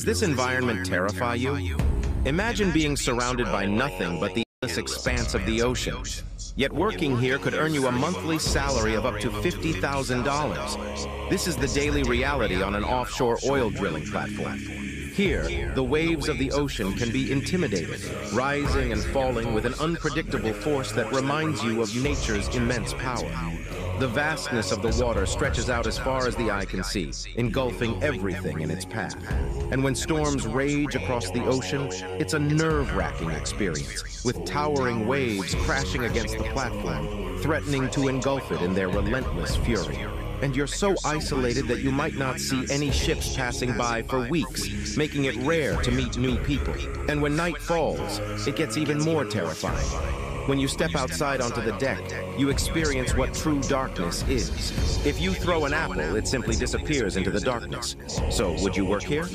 Does this environment terrify you? Imagine being surrounded by nothing but the endless expanse of the ocean. Yet working here could earn you a monthly salary of up to $50,000. This is the daily reality on an offshore oil drilling platform. Here, the waves of the ocean can be intimidating, rising and falling with an unpredictable force that reminds you of nature's immense power. The vastness of the water stretches out as far as the eye can see, engulfing everything in its path. And when storms rage across the ocean, it's a nerve-wracking experience, with towering waves crashing against the platform, threatening to engulf it in their relentless fury. And you're so isolated that you might not see any ships passing by for weeks, making it rare to meet new people. And when night falls, it gets even more terrifying. When you step outside onto the deck, you experience what true darkness is. If you throw an apple, it simply disappears into the darkness. So, would you work here?